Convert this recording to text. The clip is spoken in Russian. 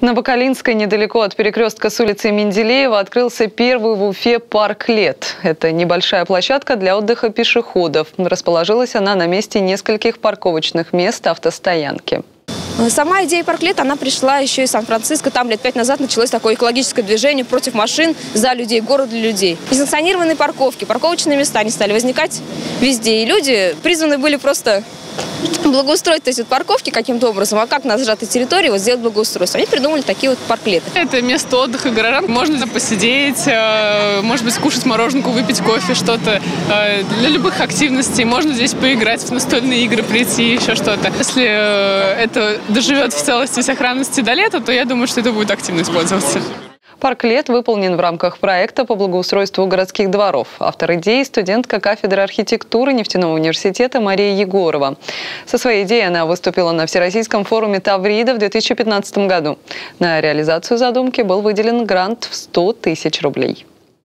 На Бакалинской, недалеко от перекрестка с улицы Менделеева, открылся первый в Уфе парк «Лет». Это небольшая площадка для отдыха пешеходов. Расположилась она на месте нескольких парковочных мест автостоянки. Сама идея парклет, она пришла еще из Сан-Франциско. Там лет пять назад началось такое экологическое движение против машин, за людей, город для людей. Несанкционированные парковки, парковочные места, они стали возникать везде. И люди призваны были просто благоустроить, то есть вот парковки каким-то образом, а как на сжатой территории вот сделать благоустройство. Они придумали такие вот парклеты. Это место отдыха горожан. Можно посидеть, э, может быть, скушать мороженку, выпить кофе, что-то. Э, для любых активностей. Можно здесь поиграть в настольные игры, прийти, еще что-то. Если э, это доживет в целости и сохранности до лета, то я думаю, что это будет активно использоваться. Парк «Лет» выполнен в рамках проекта по благоустройству городских дворов. Автор идеи – студентка кафедры архитектуры нефтяного университета Мария Егорова. Со своей идеей она выступила на Всероссийском форуме Таврида в 2015 году. На реализацию задумки был выделен грант в 100 тысяч рублей.